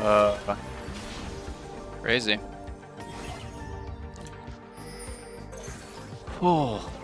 Uh, Crazy. Oh.